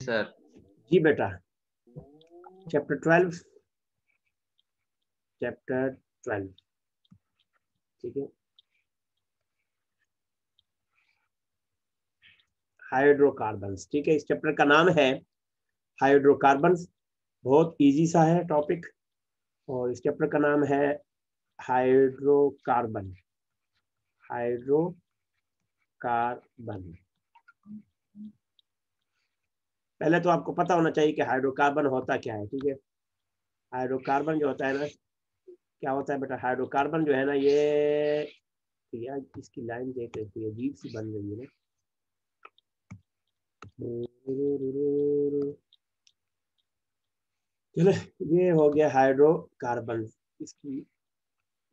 Sir जी बेटा। Chapter twelve chapter twelve ठीक है। हाइड्रोकार्बन्स ठीक है इस चैप्टर का नाम है हाइड्रोकार्बन्स बहुत इजी सा है टॉपिक और इस चैप्टर का नाम है हाइड्रोकार्बन हाइड्रोकार्बन पहले तो आपको पता होना चाहिए कि हाइड्रोकार्बन होता क्या है, ठीक है? हाइड्रोकार्बन जो होता है ना, क्या होता है बेटा? हाइड्रोकार्बन जो है ना, ये यार इसकी लाइन देख रहे थे अजीब सी बन रही है ना। चलो, ये हो गया हाइड्रोकार्बन इसकी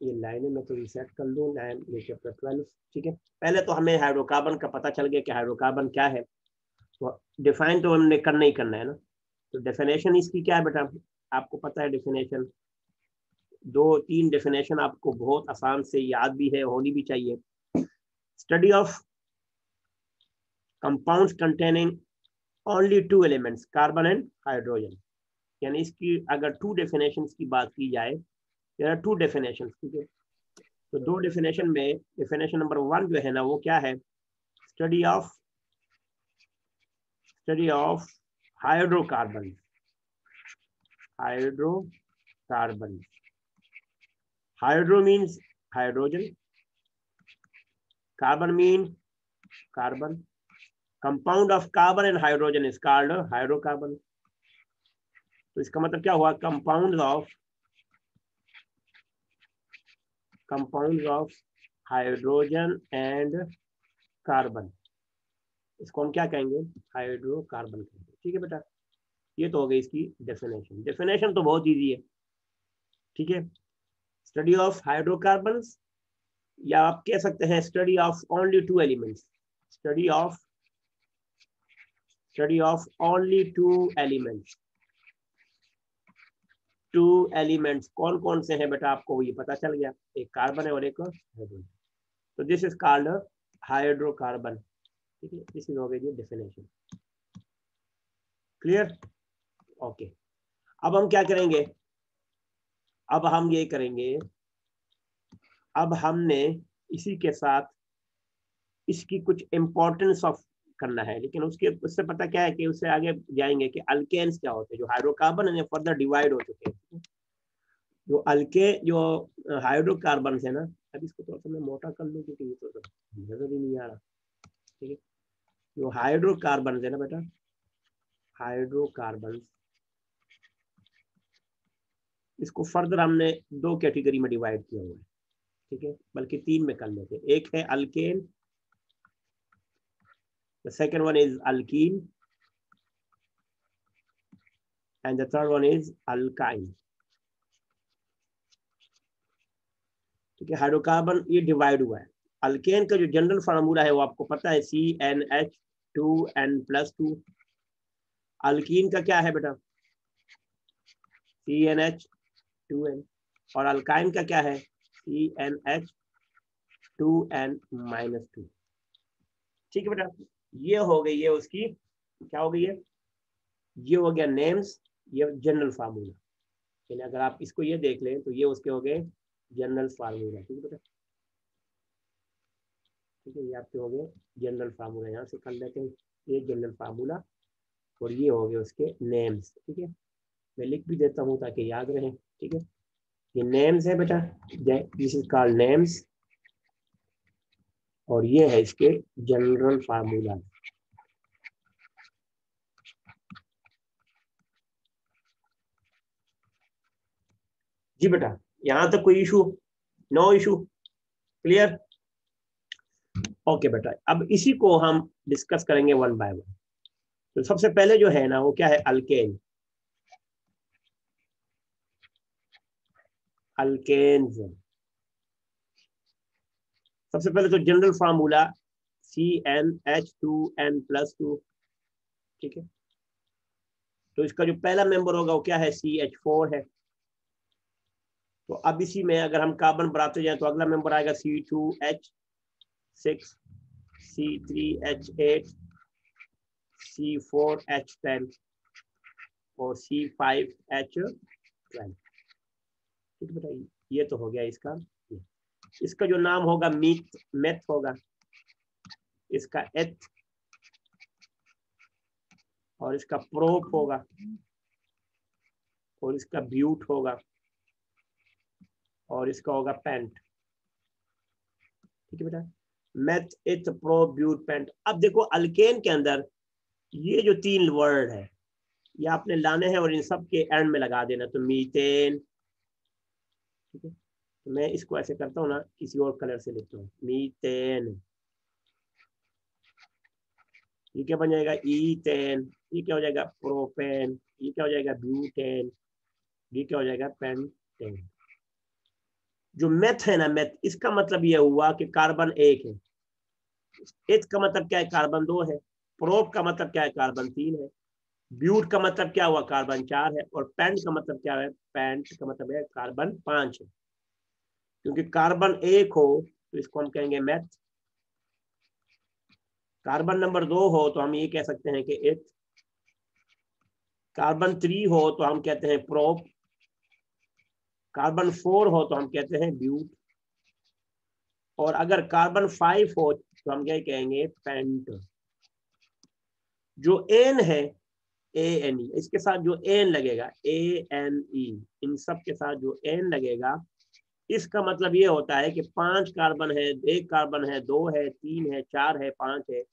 ये लाइनें मैं तो रिसेट कर लूँ लाइन चैप्टर ट्वेल्व ठीक है? पहले तो हमें हाइड्रोकार्बन का पता चल गया कि हाइड्रोकार्बन क्या है। तो डिफाइन तो हमने करना ही करना है ना। तो डेफिनेशन इसकी क्या है बेटा? आपको पता है डेफिनेशन दो, तीन डेफिनेशन आपको बहुत आसान से याद भी है, होनी भी चाहिए। Study of compounds containing only two elements carbon and hydrogen यानी इसकी अगर टू डेफिनेशन की बात की जाए देर आर टू डेफिनेशन ठीक है? तो दो डेफिनेशन में डेफिनेशन नंबर वन जो है ना, वो क्या है? Study of study of hydrocarbon hydrocarbon hydro means hydrogen carbon mean carbon compound of carbon and hydrogen is called hydrocarbon तो इसका मतलब क्या हुआ? Compound of compound of hydrogen and carbon इसको हम क्या कहेंगे? हाइड्रोकार्बन कहेंगे। ठीक है बेटा? ये तो हो गई इसकी डेफिनेशन डेफिनेशन तो बहुत ईजी है। ठीक है? स्टडी ऑफ़ हाइड्रोकार्बन या आप कह सकते हैं study of only two elements study of study of only two elements two elements कौन कौन से हैं बेटा आपको ये पता चल गया? एक कार्बन है और एक हाइड्रोजन तो दिस इज़ कॉल्ड हाइड्रोकार्बन ठीक है दिस इज़ हो गई डेफिनेशन क्लियर ओके अब हम क्या करेंगे? अब हम ये करेंगे, अब हमने इसी के साथ इसकी कुछ इंपॉर्टेंस ऑफ़ करना है। लेकिन उसके, उससे पता क्या है कि उससे आगे जाएँगे कि अल्केन्स क्या होते हैं? जो हाइड्रोकार्बन है फर्दर डिवाइड हो चुके हैं जो अल्के जो हाइड्रोकार्बन है ना, अब इसको थोड़ा सा मैं मोटा कर लूँ क्योंकि ये तो नज़र ही नहीं आ रहा, ठीक है? जो हाइड्रोकार्बन है ना बेटा हाइड्रोकार्बन इसको फर्दर हमने दो कैटेगरी में डिवाइड किया हुआ है, ठीक है? बल्कि तीन में कर लेते एक है alkane the second one is alkene. And the third one is alkyne. ठीक है हाइड्रोकार्बन ये डिवाइड हुआ है। अल्केन का जो जनरल फार्मूला है वो आपको पता है C N H two N plus two alkene का क्या है बेटा? C N H two N और अल्काइन का क्या है? C N H two N minus two ठीक है बेटा? ये हो गई है उसकी, क्या हो गई है? ये हो गया नेम्स ये जनरल फार्मूला यानी अगर आप इसको ये देख लें तो ये उसके हो गए जनरल फार्मूला ठीक है बेटा? ठीक है, ये आपके हो गए जनरल फार्मूला यहाँ से कर लेते हैं, ये जनरल फार्मूला और ये हो गए उसके नेम्स ठीक है? मैं लिख भी देता हूँ ताकि याद रहे, ठीक है? ये नेम्स है बेटा दिस इज़ कॉल्ड नेम्स और ये है इसके जनरल फार्मूला जी बेटा, यहाँ तक कोई issue no issue clear okay बेटा, अब इसी को हम डिस्कस करेंगे वन बाय वन तो सबसे पहले जो है ना, वो क्या है? अल्केन अल्केन्स सबसे पहले तो general formula C N H two N plus two ठीक है? तो इसका जो पहला मेंबर होगा वो क्या है? सी एच फोर है। तो अब इसी में अगर हम कार्बन बढ़ाते जाए तो अगला मेंबर आएगा C two H six C three H eight C four H ten और सी फाइव एच ट्वेल्व ठीक बेटा ये तो हो गया इसका। इसका जो नाम होगा मीथ, मेथ होगा। इसका एथ और इसका प्रोप होगा। और इसका ब्यूट होगा। और इसका होगा पेंट। ठीक है बेटा? मेथ इथ प्रो ब्यूट, पेंट। अब देखो, अल्केन के अंदर ये जो तीन वर्ड है, ये आपने लाने हैं और इन सब के एंड में लगा देना। तो मीथेन, ठीक है? तो मैं इसको ऐसे करता हूँ ना, किसी और कलर से लिखता हूँ। मीथेन ये क्या बन जाएगा? ईथेन ये क्या हो जाएगा? प्रोपेन ये क्या हो जाएगा? ब्यूटेन ये क्या हो जाएगा? पेंटेन जो मेथ है ना मेथ इसका मतलब ये हुआ कि कार्बन एक है। एथ का मतलब क्या है? कार्बन दो है। प्रोप का मतलब क्या है? कार्बन तीन है। ब्यूट का मतलब क्या हुआ? कार्बन चार है। और पेंट का मतलब क्या है? पेंट का मतलब है कार्बन पाँच है। क्योंकि कार्बन एक हो तो इसको हम कहेंगे मैथ कार्बन नंबर दो हो तो हम ये कह सकते हैं कि एथ कार्बन थ्री हो तो हम कहते हैं प्रोप कार्बन फोर हो तो हम कहते हैं ब्यूट और अगर कार्बन फाइव हो तो हम क्या कहेंगे? पेंट जो एन है ए एन ई इसके साथ जो एन लगेगा ए एन ई इन सब के साथ जो एन लगेगा इसका मतलब ये होता है कि पाँच कार्बन है, एक कार्बन है, दो है, तीन है, चार है, पाँच है।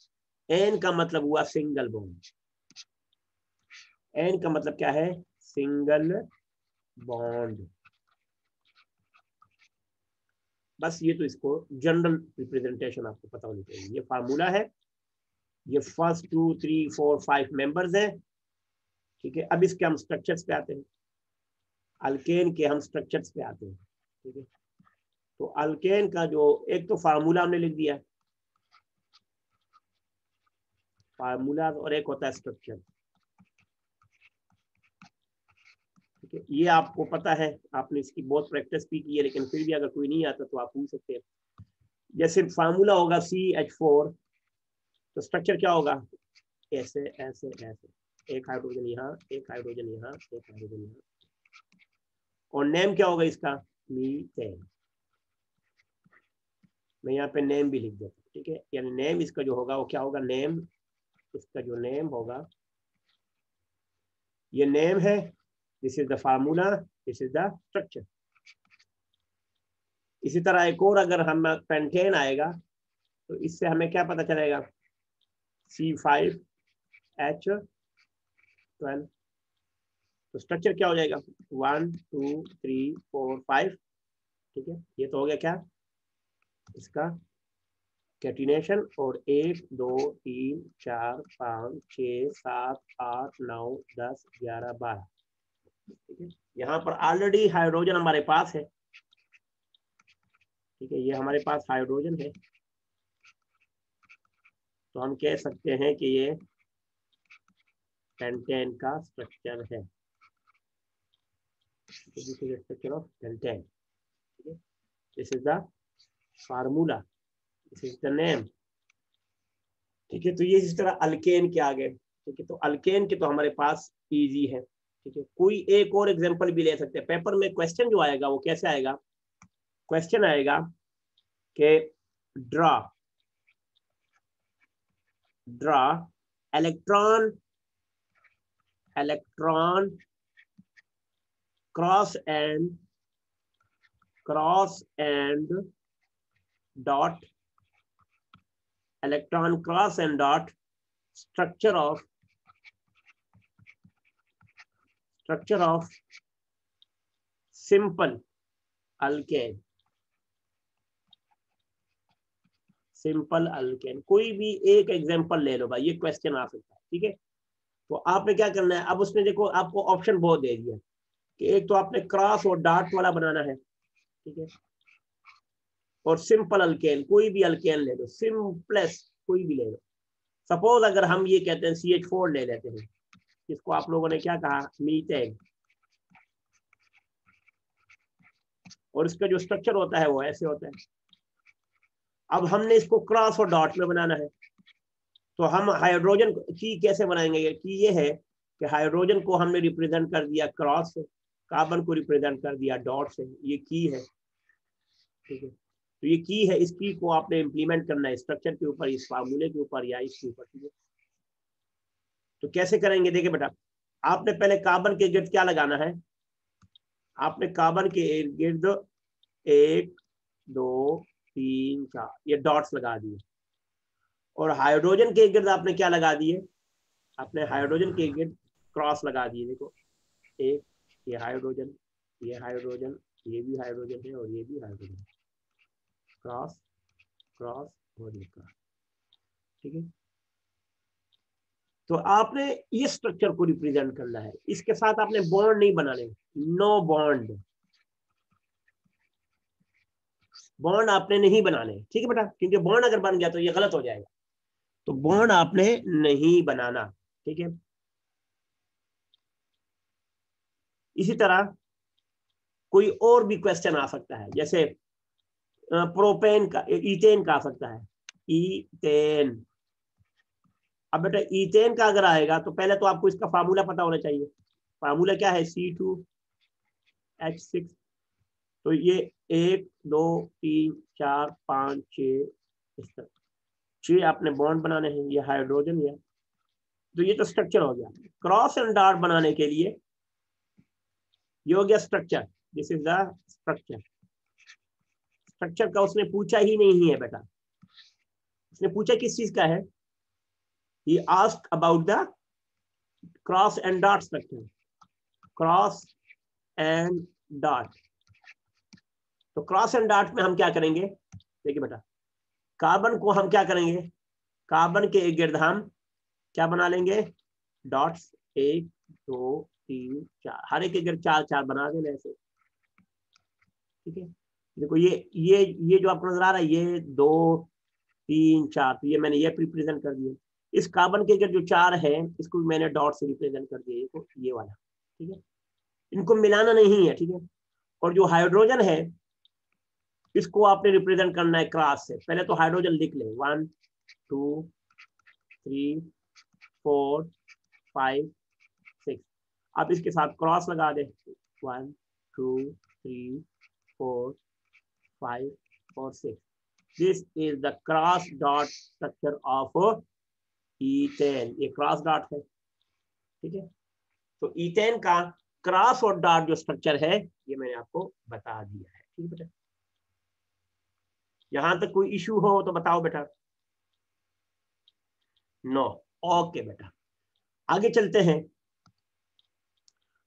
एन का मतलब हुआ सिंगल बॉन्ड एन का मतलब क्या है? सिंगल बॉन्ड बस ये तो इसको जनरल रिप्रेजेंटेशन आपको पता होनी चाहिए। ये फार्मूला है। ये first two three four five members है। ठीक है? अब इसके हम स्ट्रक्चर्स पे आते हैं। अल्केन के हम स्ट्रक्चर्स पे आते हैं। ठीक है? तो अल्केन का जो, एक तो फार्मूला हमने लिख दिया। फार्मूला और एक होता है स्ट्रक्चर ठीक है? ये आपको पता है, आपने इसकी बहुत प्रैक्टिस भी की है, लेकिन फिर भी अगर कोई नहीं आता तो आप पूछ सकते हैं। जैसे फार्मूला होगा सी एच फोर तो स्ट्रक्चर क्या होगा? ऐसे ऐसे ऐसे। एक हाइड्रोजन यहाँ, एक हाइड्रोजन यहाँ, एक हाइड्रोजन यहाँ। और नेम क्या होगा इसका? मीथेन मैं यहाँ पे नेम भी लिख देता हूँ, ठीक है? यानी नेम इसका जो होगा, वो क्या होगा? नेम इसका जो नेम होगा, ये नेम है this is the formula this is the structure इसी तरह एक और अगर हम पेंटेन आएगा तो इससे हमें क्या पता चलेगा? सी फाइव एच ट्वेल्व तो स्ट्रक्चर क्या हो जाएगा? One two three four five ठीक है? ये तो हो गया क्या? इसका कैटिनेशन और एक, दो, तीन, चार, पाँच, छ, सात, आठ, नौ, दस, ग्यारह, बारह। ठीक है? यहाँ पर ऑलरेडी हाइड्रोजन हमारे पास है। ठीक है? ये हमारे पास हाइड्रोजन है। तो हम कह सकते हैं कि ये पेंटेन का स्ट्रक्चर है। Structure of pentane this is the formula this is the name ठीक है तो ये इस तरह अल्केन के आगे, ठीक है तो अल्केन के तो हमारे पास इजी है, ठीक है। कोई एक और एग्जांपल भी ले सकते हैं। पेपर में क्वेश्चन जो आएगा, वो कैसे आएगा? क्वेश्चन आएगा कि draw draw electron electron cross and cross and dot, electron cross and dot, structure of structure of simple alkane. Simple alkane कोई भी एक एग्जांपल ले लो भाई, ये क्वेश्चन आ सकता है, ठीक है? तो आपने क्या करना है? अब उसने देखो, आपको ऑप्शन बहुत दे दिया। कि एक तो आपने क्रॉस और डार्ट वाला बनाना है, ठीक है? और सिंपल अल्केन कोई भी अल्केन ले लो सिंपलेस्ट कोई भी ले लो। सपोज़ अगर हम ये कहते हैं सी एच फोर ले लेते हैं, इसको आप लोगों ने क्या कहा? मीथेन और इसका जो स्ट्रक्चर होता है वो ऐसे होता है। अब हमने इसको क्रॉस और डॉट में बनाना है। तो हम हाइड्रोजन की कैसे बनाएँगे? की ये है कि हाइड्रोजन को हमने रिप्रेजेंट कर दिया क्रॉस से। कार्बन को रिप्रेजेंट कर दिया डॉट से ये की है। ठीक है? तो ये की है, इस की को आपने इम्प्लीमेंट करना है स्ट्रक्चर के ऊपर, इस फार्मूले के ऊपर या इसके ऊपर, ठीक है? तो कैसे करेंगे? देखिए बेटा, आपने पहले कार्बन के गिर्द क्या लगाना है? आपने कार्बन के गिर्द एक, दो, तीन, चार, ये डॉट्स लगा दिए। और हाइड्रोजन के गिर्द आपने क्या लगा दिए? आपने हाइड्रोजन के गिर्द क्रॉस लगा दिए, देखो। एक ये हाइड्रोजन ये हाइड्रोजन ये भी हाइड्रोजन है और ये भी हाइड्रोजन क्रॉस क्रॉस और ये क्रॉस ठीक है? तो आपने ये स्ट्रक्चर को रिप्रेजेंट करना है। इसके साथ आपने बॉन्ड नहीं बनाने। नो बॉन्ड बॉन्ड आपने नहीं बनाने। ठीक है बेटा? क्योंकि बॉन्ड अगर बन गया तो ये गलत हो जाएगा। तो बॉन्ड आपने नहीं बनाना। ठीक है? इसी तरह कोई और भी क्वेश्चन आ सकता है। जैसे प्रोपेन का ईथेन का आ सकता है। ईथेन अब बेटा ईथेन का अगर आएगा तो पहले तो आपको इसका फार्मूला पता होना चाहिए। फार्मूला क्या है? सी टू एच सिक्स तो ये एक, दो, तीन, चार, पाँच, छ आपने बॉन्ड बनाने हैं, ये हाइड्रोजन है तो ये तो स्ट्रक्चर हो गया। क्रॉस एंड डार्ट बनाने के लिए ये हो गया structure this is the structure structure का उसने पूछा ही नहीं है बेटा। उसने पूछा किस चीज़ का है? He asked about the cross and dot structure. Cross and dot. तो क्रॉस एंड डॉट में हम क्या करेंगे? देखिए बेटा। कार्बन को हम क्या करेंगे? कार्बन के गिर्द हम क्या बना लेंगे? डॉट्स एक, दो तीन चार, हर एक अगर चार चार बना देना ऐसे। ठीक है? देखो ये ये ये जो आपको नज़र आ रहा है, ये दो, तीन, चार तो ये मैंने ये रिप्रेजेंट कर दिया इस कार्बन के अगर जो चार है, इसको मैंने डॉट से रिप्रेजेंट कर दिया, ये वाला। ठीक है? इनको मिलाना नहीं है, ठीक है? और जो हाइड्रोजन है, इसको आपने रिप्रेजेंट करना है क्रॉस से। पहले तो हाइड्रोजन लिख ले। One two three four five आप इसके साथ क्रॉस लगा दे। One two three four five और six this is the cross dot structure of ethane ये क्रॉस डॉट है। ठीक है? तो ईथेन का क्रॉस और डॉट जो स्ट्रक्चर है, ये मैंने आपको बता दिया है। ठीक है बेटा? यहाँ तक कोई इशू हो तो बताओ बेटा। नो ओके बेटा। आगे चलते हैं।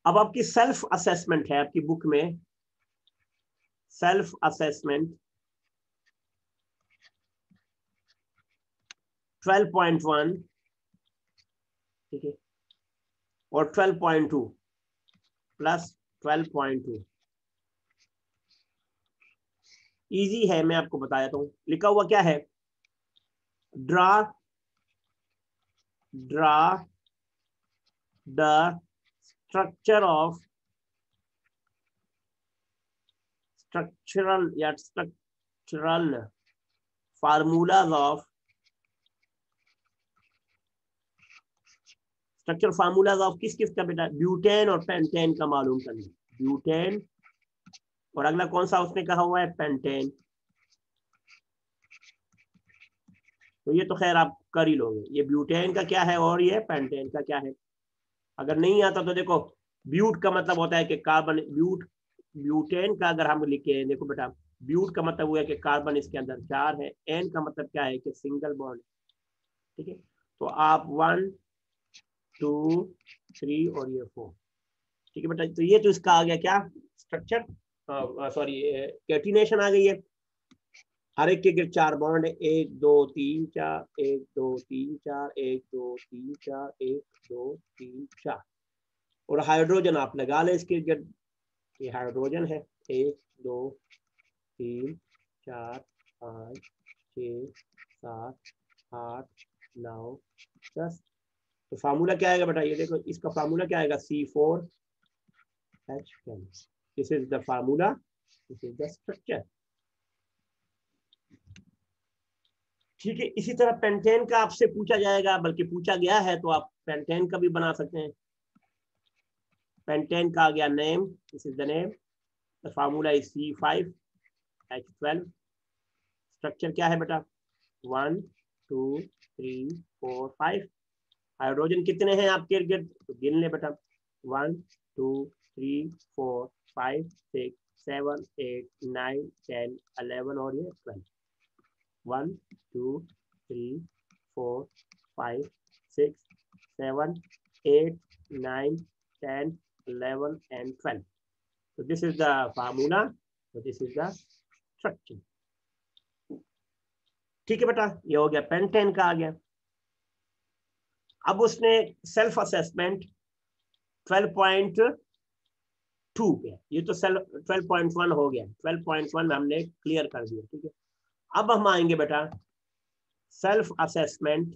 अब आपकी सेल्फ असेसमेंट है, आपकी बुक में। सेल्फ असेसमेंट 12.1 ठीक है। और 12.2 प्लस 12.2 इजी है, मैं आपको बताया तो लिखा हुआ क्या है? Draw draw the structure of structural या structural formulas of structure formulas of किस किस का बेटा? ब्यूटेन और पेंटेन का मालूम करना। ब्यूटेन और अगला कौन सा उसने कहा हुआ है? पेंटेन तो ये तो खैर आप कर ही लोगे। ये ब्यूटेन का क्या है और ये पेंटेन का क्या है? अगर नहीं आता तो देखो, ब्यूट का मतलब होता है कि कार्बन ब्यूट, ब्यूटेन का अगर हम लिखे देखो बेटा, ब्यूट का मतलब हुआ है कि कार्बन इसके अंदर चार है एन का मतलब क्या है कि सिंगल बॉन्ड ठीक है? तो आप वन टू थ्री और ये फोर ठीक है बेटा? तो ये तो इसका आ गया क्या? स्ट्रक्चर सॉरी कैटिनेशन आ गई है। हर एक के गिर चार बॉन्ड एक, दो, तीन, चार, एक, दो, तीन, चार, एक, दो, तीन, चार, एक, दो, तीन, चार। और हाइड्रोजन आप लगा ले इसके गिर, ये हाइड्रोजन है। एक, दो, तीन, चार, पाँच, छ, सात, आठ, नौ, दस। तो फार्मूला क्या आएगा बेटा ये देखो, इसका फार्मूला क्या आएगा? C four H ten this is the formula this is the structure ठीक है, इसी तरह पेंटेन का आपसे पूछा जाएगा, बल्कि पूछा गया है तो आप पेंटेन का भी बना सकते हैं। पेंटेन का आ गया name this is the name the formula is C five H twelve structure क्या है बेटा? One two three four five hydrogen कितने हैं आपके गिर्द तो गिन ले बेटा। One two three four five six seven eight nine ten eleven और ये twelve one two three four five six seven eight nine ten eleven and twelve so this is the formula. So this is the structure. ठीक है बेटा? ये हो गया pentane का आ गया। अब उसने सेल्फ असेसमेंट 12.2 पे। ये तो सेल्फ 12.1 हो गया। 12.1 में हमने क्लियर कर दिया, ठीक है? अब हम आएँगे बेटा सेल्फ असेसमेंट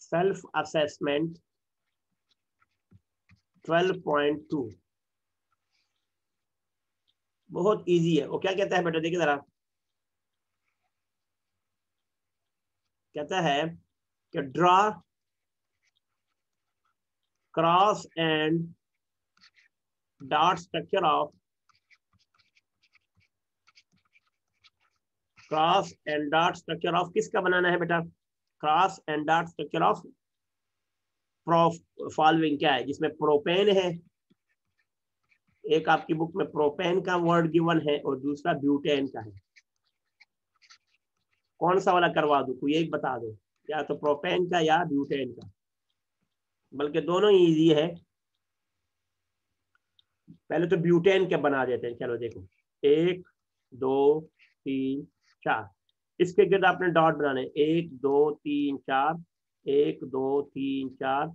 सेल्फ असेसमेंट 12.2 बहुत इजी है। वो क्या कहता है बेटा, देखिए जरा। कहता है कि draw cross and dot structure of cross and dot structure of किसका बनाना है बेटा? Cross and dot structure of following क्या है? जिसमें प्रोपेन है। एक आपकी बुक में प्रोपेन का वर्ड गिवन है और दूसरा ब्यूटेन का है। कौन सा वाला करवा दो? कोई एक बता दो। या तो प्रोपेन का या ब्यूटेन का। बल्कि दोनों ही इजी है। पहले तो ब्यूटेन के बना देते हैं। चलो देखो। एक, दो, तीन चार। इसके गिर्द आपने डॉट बनाने एक, दो, तीन, चार। एक, दो, तीन, चार।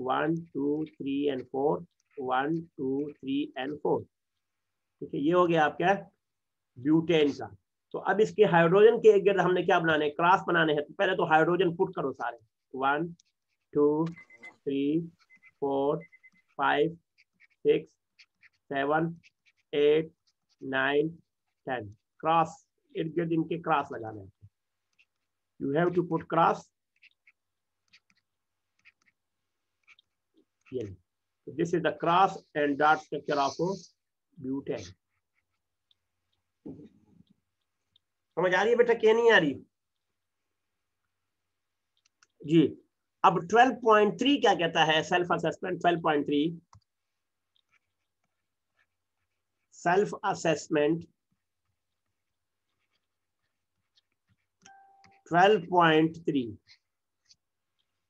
One two three and four one two three and four ठीक है, ये हो गया आपका ब्यूटेन का। तो अब इसके हाइड्रोजन के गिर्द हमने क्या बनाने क्रॉस बनाने हैं तो पहले तो हाइड्रोजन पुट करो सारे। One two three four five six seven eight nine ten cross इर्द गिर्द इनके क्रॉस लगाना you have to put cross ये this is the cross and dot structure of butane समझ आ रही है बेटा क्या नहीं आ रही? जी। अब 12.3 क्या कहता है? सेल्फ असेसमेंट 12.3 सेल्फ असेसमेंट 12.3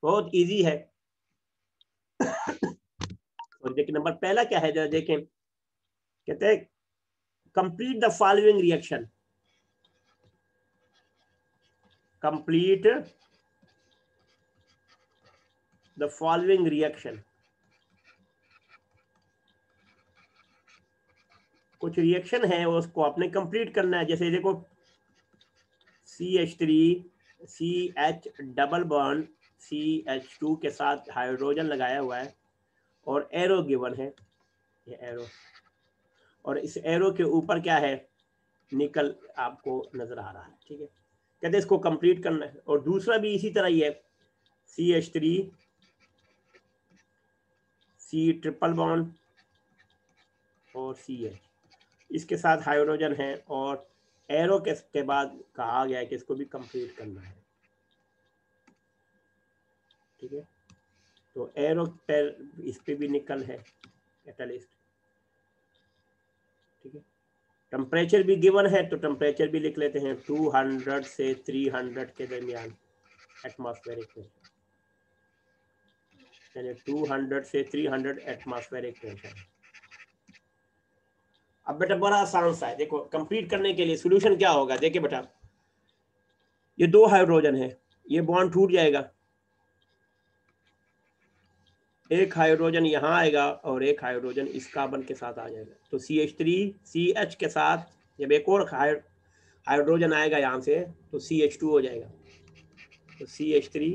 बहुत इजी है। और देखिए नंबर पहला क्या है, जरा देखें। कहते हैं complete the following reaction complete the following reaction कुछ रिएक्शन है, उसको आपने कंप्लीट करना है। जैसे देखो C H three C H double bond C H two के साथ हाइड्रोजन लगाया हुआ है और एरो गिवन है। ये एरो और इस एरो के ऊपर क्या है? निकल आपको नज़र आ रहा है, ठीक है? कहते हैं इसको कंप्लीट करना है। और दूसरा भी इसी तरह ही है। C H three C triple bond और सी एच इसके साथ हाइड्रोजन है और एरो के, के बाद कहा गया है कि इसको भी कंप्लीट करना है। ठीक है? तो एरो पर इस पे भी निकल है कैटलिस्ट ठीक है? टेम्परेचर भी गिवन है तो टेम्परेचर भी लिख लेते हैं 200 से 300 के दरमियान एटमॉस्फेरिक प्रेशर यानी 200 से 300 एटमॉस्फेरिक प्रेशर अब बेटा बड़ा आसान सा है। देखो कंप्लीट करने के लिए सोल्यूशन क्या होगा? देखिए बेटा, ये दो हाइड्रोजन है, ये बॉन्ड टूट जाएगा। एक हाइड्रोजन यहाँ आएगा और एक हाइड्रोजन इस कार्बन के साथ आ जाएगा। तो C H three C H के साथ जब एक और हाइड्रोजन आएगा यहाँ से तो सी एच टू हो जाएगा। तो सी एच थ्री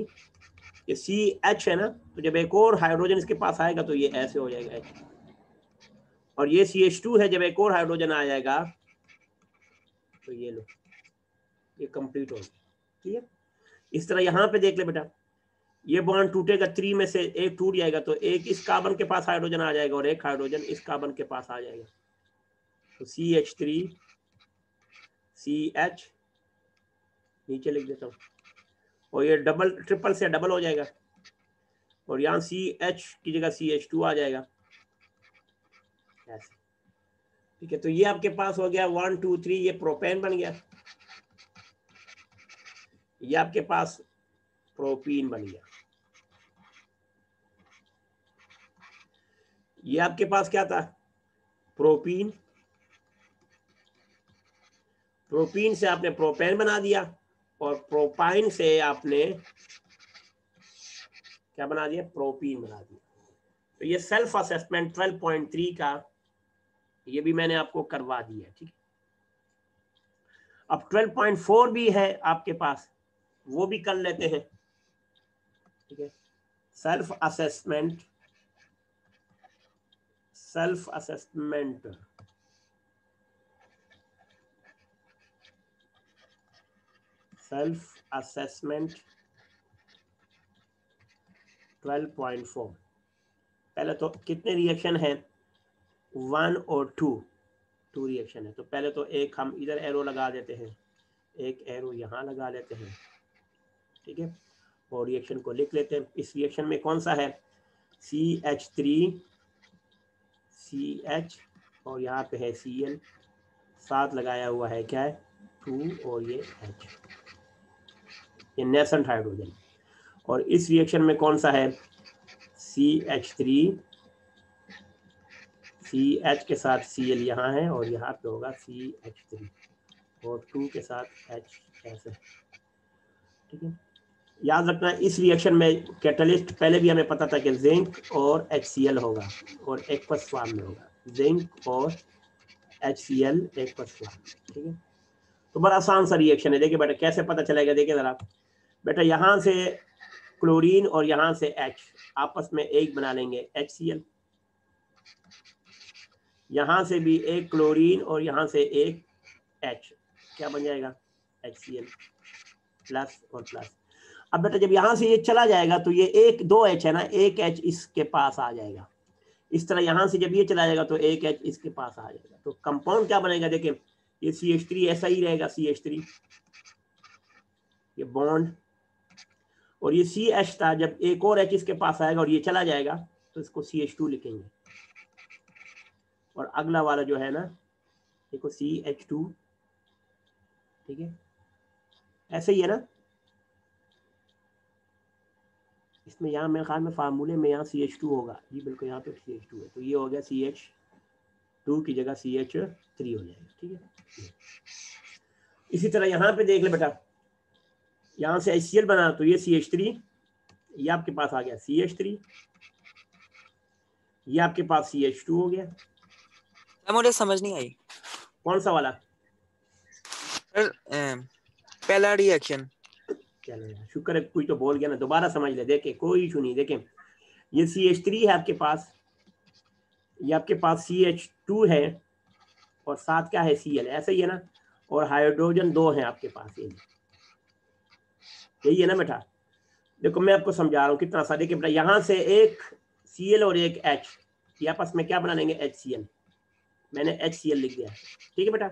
ये सी एच है ना? तो जब एक और हाइड्रोजन इसके पास आएगा तो ये ऐसे हो जाएगा। और ये सी एच टू है, जब एक और हाइड्रोजन आ जाएगा तो ये लो, ये कंप्लीट हो ठीक है? इस तरह यहाँ पे देख ले बेटा, ये बॉन्ड टूटेगा थ्री में से एक टूट जाएगा तो एक इस कार्बन के पास हाइड्रोजन आ जाएगा और एक हाइड्रोजन इस कार्बन के पास आ जाएगा। तो C H three C H नीचे लिख देता हूँ। और ये डबल ट्रिपल से डबल हो जाएगा। और यहाँ सी एच की जगह सी एच टू आ जाएगा। ठीक है तो ये आपके पास हो गया वन टू थ्री ये प्रोपेन बन गया। ये आपके पास प्रोपीन बन गया। ये आपके पास क्या था? प्रोपीन प्रोपीन से आपने प्रोपेन बना दिया और प्रोपाइन से आपने क्या बना दिया? प्रोपीन बना दिया। तो ये सेल्फ असेसमेंट 12.3 का ये भी मैंने आपको करवा दिया ठीक है। अब 12.4 भी है आपके पास, वो भी कर लेते हैं, ठीक है। Self assessment self assessment self assessment 12.4 पहले तो कितने रिएक्शन हैं? वन और टू टू रिएक्शन है। तो पहले तो एक हम इधर एरो लगा देते हैं। एक एरो यहाँ लगा लेते हैं। ठीक है? और रिएक्शन को लिख लेते हैं। इस रिएक्शन में कौन सा है? C H three C H और यहाँ पे है सी एल साथ लगाया हुआ है क्या है? टू और ये एच ये नेसेंट हाइड्रोजन और इस रिएक्शन में कौन सा है? C H three C H के साथ सी एल यहाँ है और यहाँ पे होगा सी एच थ्री और टू के साथ एच ऐसे। ठीक है? याद रखना, इस रिएक्शन में कैटलिस्ट पहले भी हमें पता था कि जिंक और एच सी एल होगा और एक्वस फॉर्म में होगा। जिंक और H C L aqueous form ठीक है? तो बड़ा आसान सा रिएक्शन है। देखिए बेटा, कैसे पता चलेगा? देखिए ज़रा। बेटा, यहाँ से क्लोरीन और यहाँ से एच आपस में एक बना लेंगे। एच सी एल यहाँ से भी एक क्लोरीन और यहाँ से एक एच क्या बन जाएगा? एच सी एल प्लस और प्लस अब बेटा जब यहाँ से ये चला जाएगा तो ये एक, दो एच है ना, एक एच इसके पास आ जाएगा। इस तरह यहाँ से जब ये चला जाएगा तो एक एच इसके पास आ जाएगा। तो कंपाउंड क्या बनेगा? देखिए ये सी एच थ्री ऐसा ही रहेगा सी एच थ्री ये बॉन्ड और ये सी एच था, जब एक और एच इसके पास आएगा और ये चला जाएगा तो इसको सी एच टू लिखेंगे। और अगला वाला जो है ना, देखो सी एच टू ठीक है? ऐसे ही है ना? इसमें यहाँ मेरे ख्याल में फार्मूले में यहाँ सी एच टू होगा। जी, बिल्कुल यहाँ पे सी एच टू है। तो ये हो गया सी एच टू की जगह सी एच थ्री हो जाएगा, ठीक है? इसी तरह यहाँ पे देख ले बेटा। यहाँ से एच सी एल बना तो ये सी एच थ्री ये आपके पास आ गया सी एच थ्री ये आपके पास सी एच टू हो गया। मुझे समझ नहीं आई। कौन सा वाला? सर पहला रिएक्शन चलो शुक्र है कोई तो बोल गया ना दोबारा समझ ले देखे कोई इशू नहीं देखें। ये सी एच थ्री है आपके पास ये आपके पास सी एच टू है और साथ क्या है सी एल ऐसे ही है ना? और हाइड्रोजन दो है आपके पास ये। यही है ना बेटा देखो मैं आपको समझा रहा हूँ कितना सा देखिए बेटा यहाँ से एक सी एल और एक एच ये आपस में क्या बना लेंगे एच सी एल मैंने एच सी एल लिख दिया। ठीक है बेटा?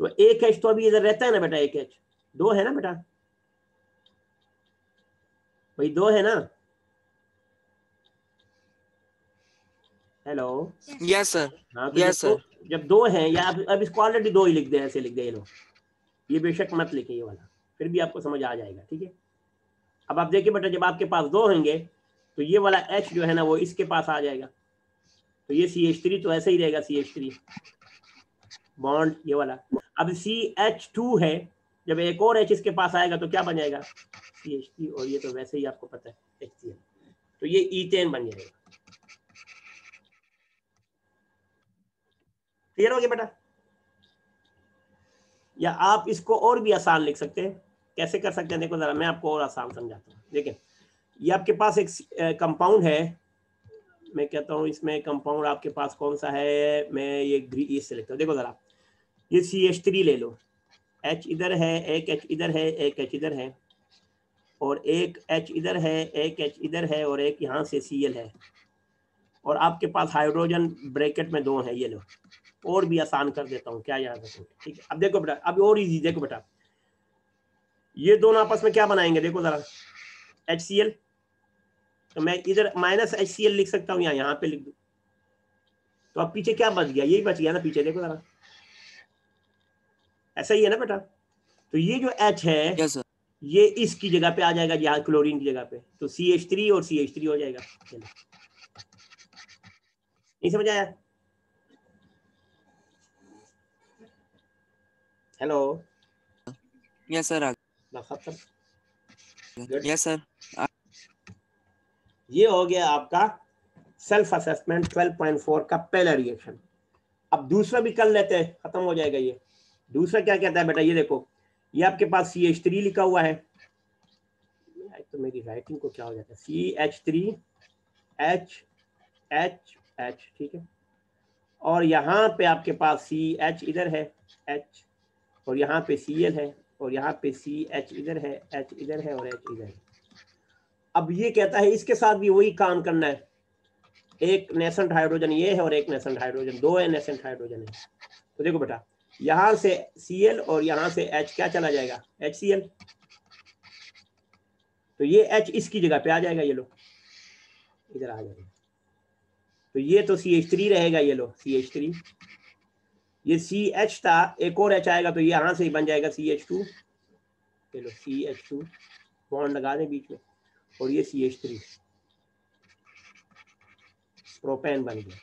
तो एक एच तो अभी इधर रहता है ना बेटा एक एच दो है ना बेटा? भाई दो है ना? हेलो यस सर यस जब सर दो- जब दो हैं या अब अब इसको ऑलरेडी दो ही लिख दे ऐसे लिख दे ये लो ये बेशक मत लिखे ये वाला। फिर भी आपको समझ आ जाएगा ठीक है? अब आप देखिए बेटा जब आपके पास दो होंगे तो ये वाला एच जो है ना वो इसके पास आ जाएगा। तो ये सी एच थ्री तो ऐसे ही रहेगा सी एच थ्री बॉन्ड ये वाला। अब सी एच टू है, जब एक और एच इसके पास आएगा तो क्या बन जाएगा सी एच थ्री और ये तो वैसे ही आपको पता है एच सी तो ये ईथेन बन जाएगा। क्लियर हो गया बेटा? या आप इसको और भी आसान लिख सकते हैं? कैसे कर सकते हैं? देखो जरा, मैं आपको और आसान समझाता हूँ। देखिए, ये आपके पास एक कंपाउंड है मैं कहता हूँ, इसमें कंपाउंड आपके पास कौन सा है? मैं ये ये सेलेक्ट देखो ज़रा। ये सी एच थ्री ले लो। एच इधर है, एक एच इधर है, एक एच इधर है। और एक एच इधर है, एक एच इधर है, और एक यहाँ से सी एल है। और आपके पास हाइड्रोजन ब्रैकेट में दो हैं, ये लो। और भी आसान कर देता हूँ, क्या याद रखो? ठीक है, अब देखो बेटा, अब और इजी देखो बेटा। ये दोनों आपस में क्या बनाएँगे, देखो जरा। एच सी एल तो मैं इधर माइनस एच सी एल लिख सकता हूँ यहाँ यहाँ पे लिख दू। तो अब पीछे क्या बच गया? यही बच गया ना पीछे देखो जरा। ऐसा ही है ना बेटा? तो ये जो एच है yes, ये इसकी जगह पे आ जाएगा यहाँ क्लोरीन की जगह पे। तो सी एच थ्री और सी एच थ्री हो जाएगा। नहीं समझ आया? Hello yes sir yes sir ये हो गया आपका सेल्फ असेसमेंट 12.4 का पहला रिएक्शन अब दूसरा भी कर लेते हैं, खत्म हो जाएगा ये। दूसरा क्या कहता है बेटा, ये देखो, ये आपके पास सी एच थ्री लिखा हुआ है। तो मेरी राइटिंग को क्या हो जाता है? C H three H H H ठीक है? और यहाँ पे आपके पास सी एच इधर है एच और यहाँ पे सी एल है, और यहाँ पे सी एच इधर है एच इधर है, और एच इधर है। अब ये कहता है, इसके साथ भी वही काम करना है। एक नेसेंट हाइड्रोजन ये है और एक नेसेंट हाइड्रोजन दो है नेसेंट हाइड्रोजन है। तो देखो बेटा, यहाँ से एल और यहाँ से एच क्या चला जाएगा? एच तो ये एच इसकी जगह पे आ जाएगा ये लो। इधर आ जाएगा। तो ये तो सी एच थ्री रहेगा ये लो सी एच थ्री ये सी एच था, एक और एच आएगा तो ये यहाँ से ही बन जाएगा सी एच टू चलो सी एच टू बॉन्ड लगा दें बीच में। और ये सी एच थ्री प्रोपेन बन गया।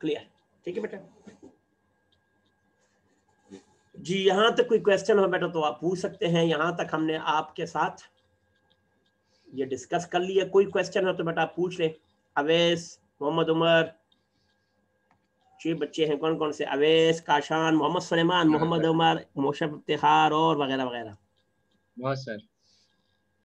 क्लियर ठीक है बेटा? जी, यहाँ तक कोई क्वेश्चन हो बेटा तो आप पूछ सकते हैं। यहाँ तक हमने आपके साथ ये डिस्कस कर लिया। कोई क्वेश्चन हो तो बेटा आप पूछ ले। अवेश, मोहम्मद उमर छह बच्चे हैं कौन कौन से? अवेश, काशान, मोहम्मद सलेमान, मोहम्मद उमर मोशब इफ्तार और वगैरह वगैरह। बहुत सर।